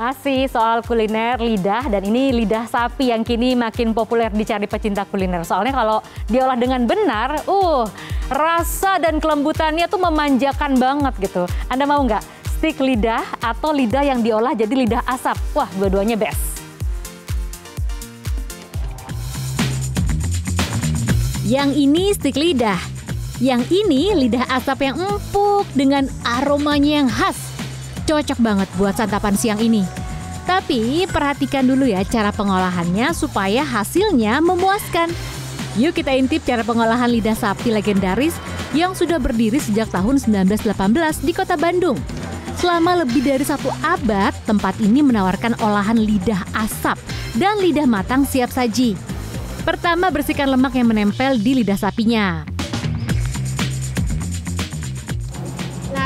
Masih soal kuliner lidah dan ini lidah sapi yang kini makin populer dicari pecinta kuliner. Soalnya kalau diolah dengan benar, uh, rasa dan kelembutannya tuh memanjakan banget gitu. Anda mau nggak stik lidah atau lidah yang diolah jadi lidah asap? Wah, dua-duanya best. Yang ini stik lidah, yang ini lidah asap yang empuk dengan aromanya yang khas cocok banget buat santapan siang ini. Tapi perhatikan dulu ya cara pengolahannya supaya hasilnya memuaskan. Yuk kita intip cara pengolahan lidah sapi legendaris yang sudah berdiri sejak tahun 1918 di kota Bandung. Selama lebih dari satu abad, tempat ini menawarkan olahan lidah asap dan lidah matang siap saji. Pertama, bersihkan lemak yang menempel di lidah sapinya.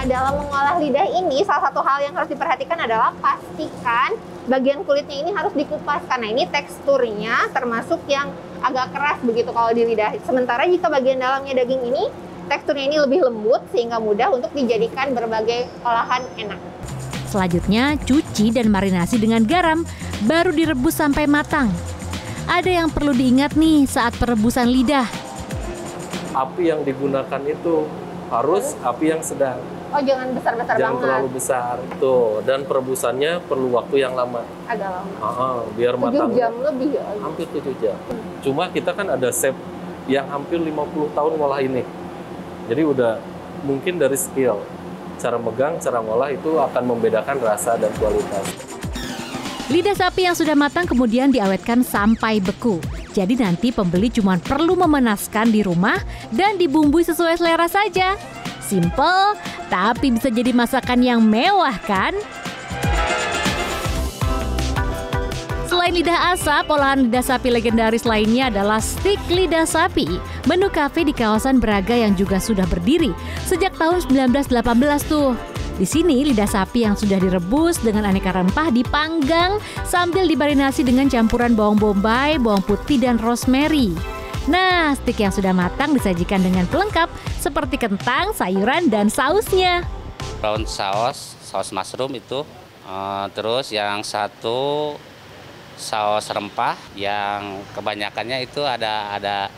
Dalam mengolah lidah ini salah satu hal yang harus diperhatikan adalah pastikan bagian kulitnya ini harus dikupas karena ini teksturnya termasuk yang agak keras begitu kalau di lidah. Sementara jika bagian dalamnya daging ini teksturnya ini lebih lembut sehingga mudah untuk dijadikan berbagai olahan enak. Selanjutnya, cuci dan marinasi dengan garam, baru direbus sampai matang. Ada yang perlu diingat nih saat perebusan lidah. Api yang digunakan itu harus api yang sedang Oh jangan besar-besar jangan banget. terlalu besar tuh dan perebusannya perlu waktu yang lama. Agak lama. Ah, biar matang. jam lebih ya. Hampir 7 jam. Cuma kita kan ada chef yang hampir 50 tahun ngolah ini. Jadi udah mungkin dari skill cara megang, cara ngolah itu akan membedakan rasa dan kualitas. Lidah sapi yang sudah matang kemudian diawetkan sampai beku. Jadi nanti pembeli cuma perlu memanaskan di rumah dan dibumbui sesuai selera saja. Simple, tapi bisa jadi masakan yang mewah kan? Selain lidah asap, olahan lidah sapi legendaris lainnya adalah stik lidah sapi. Menu kafe di kawasan Braga yang juga sudah berdiri sejak tahun 1918 tuh. Di sini lidah sapi yang sudah direbus dengan aneka rempah dipanggang sambil dimarinasi dengan campuran bawang bombay, bawang putih dan rosemary. Nah, stik yang sudah matang disajikan dengan pelengkap seperti kentang, sayuran, dan sausnya. Daun saus, saus mushroom itu. Uh, terus yang satu saus rempah yang kebanyakannya itu ada ada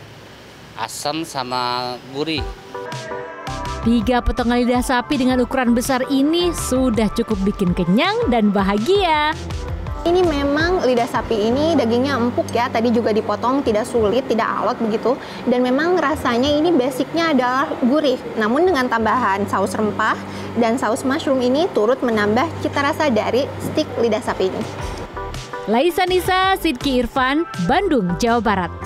asam sama gurih. Tiga potongan lidah sapi dengan ukuran besar ini sudah cukup bikin kenyang dan bahagia. Ini memang lidah sapi ini dagingnya empuk ya, tadi juga dipotong tidak sulit, tidak alot begitu. Dan memang rasanya ini basicnya adalah gurih, namun dengan tambahan saus rempah dan saus mushroom ini turut menambah cita rasa dari stik lidah sapi ini. Laisa Nisa, Sidki Irfan, Bandung, Jawa Barat.